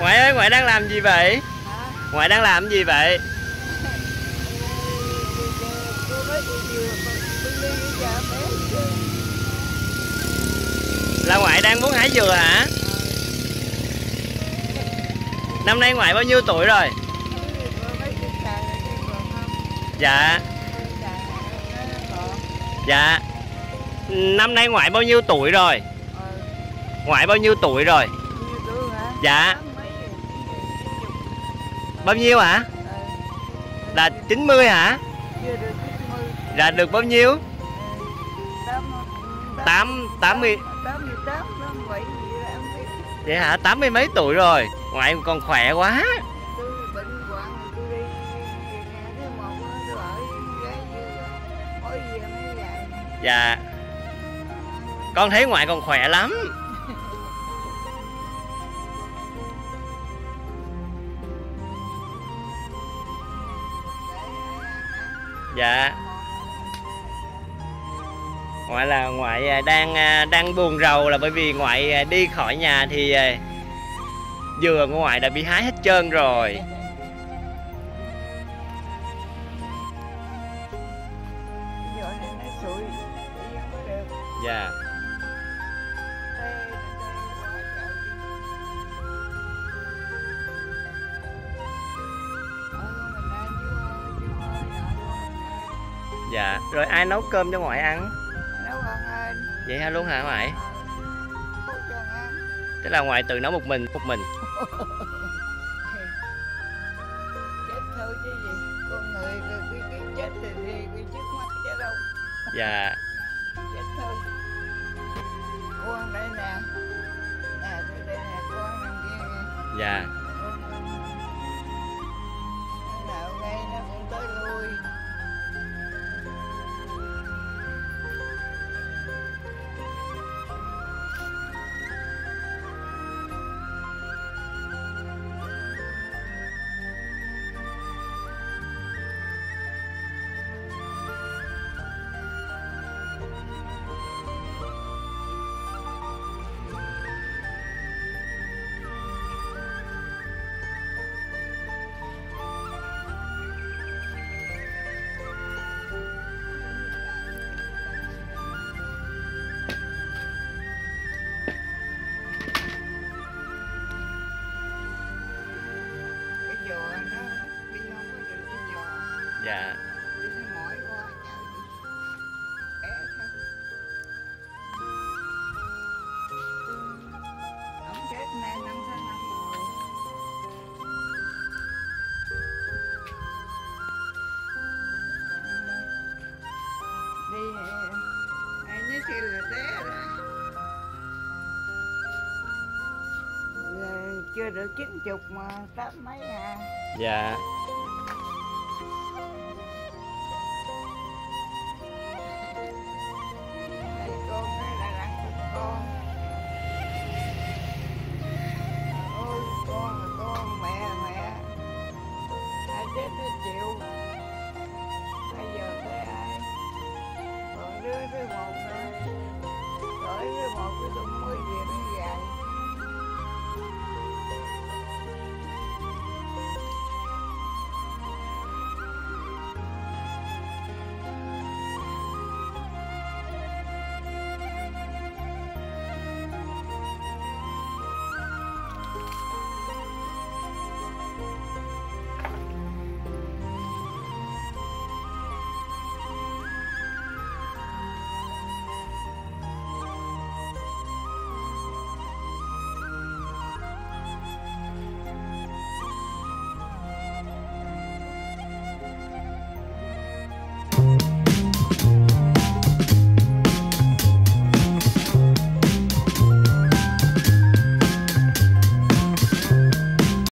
ngoại ơi ngoại đang làm gì vậy? Hả? Ngoại đang làm gì vậy? Là ngoại đang muốn hái dừa hả? Năm nay ngoại bao nhiêu tuổi rồi? Dạ. Dạ. Năm nay ngoại bao nhiêu tuổi rồi? Ngoại bao nhiêu tuổi rồi? Dạ bao nhiêu hả? Là 90 hả? Là được bao nhiêu? Tám tám mươi. tám mươi tám tám bảy gì đó em biết. Vậy hả? Tám mươi mấy tuổi rồi? Ngoại còn khỏe quá. Dạ. Con thấy ngoại còn khỏe lắm dạ ngoại là ngoại à, đang à, đang buồn rầu là bởi vì ngoại à, đi khỏi nhà thì dừa của ngoại đã bị hái hết trơn rồi dạ yeah. Dạ. Rồi ai nấu cơm cho ngoại ăn? Nấu ăn ơi vậy hả luôn hả ngoại? Tức là ngoại tự nấu một mình một mình. Chết thôi chứ gì. Con người cái, cái, chết thì thì cái trước mắt chứ đâu. Dạ. Chết thôi. Con đây nè. Nè tôi đây nè con nằm kia dạ Giờ chưa được chín chục mà tám mấy à. Dạ algorithm